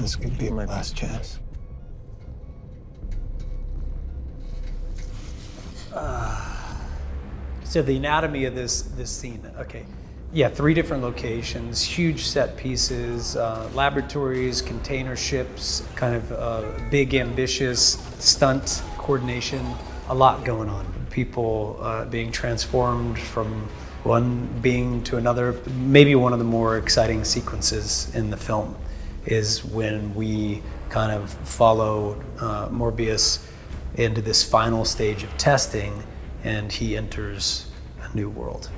This could be my last chance. So the anatomy of this this scene, okay, yeah, three different locations, huge set pieces, uh, laboratories, container ships, kind of uh, big, ambitious stunt coordination, a lot going on. People uh, being transformed from one being to another. Maybe one of the more exciting sequences in the film is when we kind of follow uh, Morbius into this final stage of testing and he enters a new world.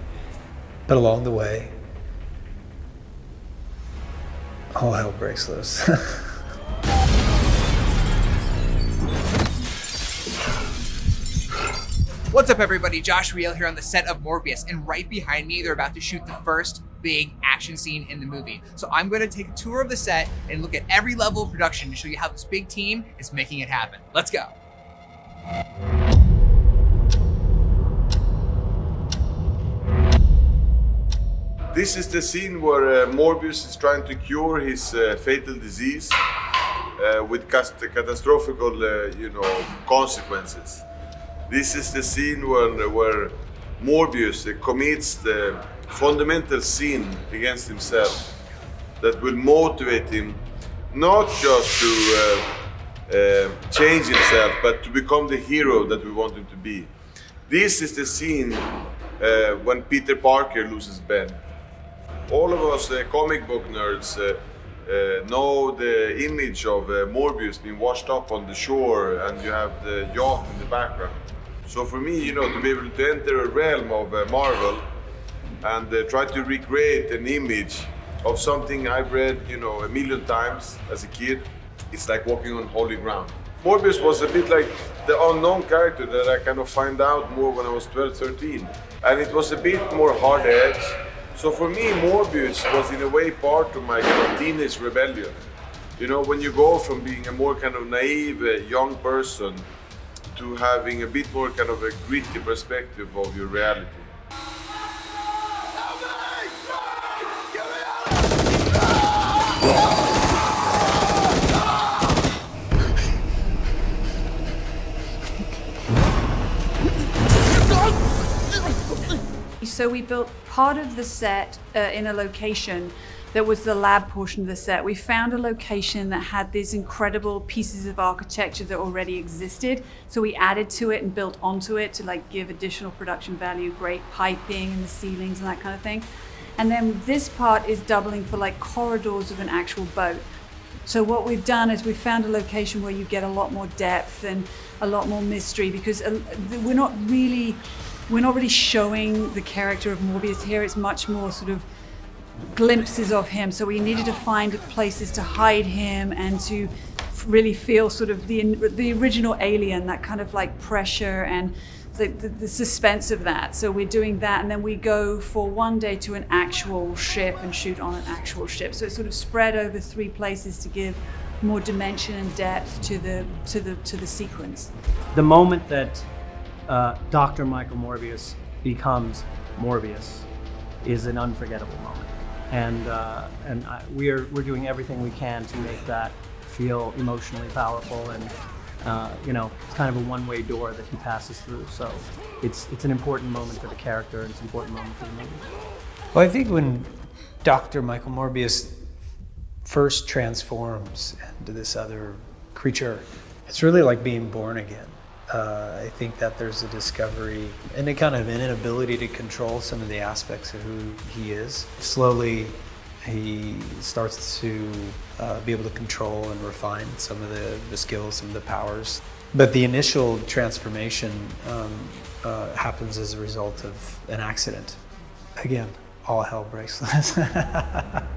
But along the way, all hell breaks loose. What's up, everybody? Josh Yehl here on the set of Morbius, and right behind me, they're about to shoot the first big action scene in the movie. So I'm going to take a tour of the set and look at every level of production to show you how this big team is making it happen. Let's go. This is the scene where uh, Morbius is trying to cure his uh, fatal disease uh, with catastrophical, uh, you know, consequences. This is the scene where, where Morbius uh, commits the fundamental sin against himself that will motivate him not just to uh, uh, change himself, but to become the hero that we want him to be. This is the scene uh, when Peter Parker loses Ben. All of us uh, comic book nerds uh, know the image of uh, Morbius being washed up on the shore and you have the yacht in the background. So for me, you know, to be able to enter a realm of uh, Marvel and try to recreate an image of something I've read, you know, a million times as a kid, it's like walking on holy ground. Morbius was a bit like the unknown character that I kind of find out more when I was 12, 13. And it was a bit more hard edge. So for me, Morbius was in a way part of my teenage rebellion. You know, when you go from being a more kind of naive uh, young person to having a bit more kind of a gritty perspective of your reality. So we built part of the set uh, in a location that was the lab portion of the set. We found a location that had these incredible pieces of architecture that already existed. So we added to it and built onto it to like give additional production value, great piping and the ceilings and that kind of thing. And then this part is doubling for like corridors of an actual boat. So what we've done is we've found a location where you get a lot more depth and a lot more mystery because uh, we're not really we're not really showing the character of Morbius here. It's much more sort of glimpses of him. So we needed to find places to hide him and to really feel sort of the the original alien, that kind of like pressure and the, the, the, suspense of that. So we're doing that, and then we go for one day to an actual ship and shoot on an actual ship. So it's sort of spread over three places to give more dimension and depth to the to the to the sequence. The moment that uh, Dr. Michael Morbius becomes Morbius is an unforgettable moment, and uh, and I, we're we're doing everything we can to make that feel emotionally powerful and. Uh, you know, it's kind of a one-way door that he passes through. So, it's it's an important moment for the character, and it's an important moment for the movie. well, I think when Dr. Michael Morbius first transforms into this other creature, it's really like being born again. Uh, I think that there's a discovery and a kind of an inability to control some of the aspects of who he is. Slowly, he starts to uh, be able to control and refine some of the, the skills, of the powers. But the initial transformation um, uh, happens as a result of an accident. Again, all hell breaks loose.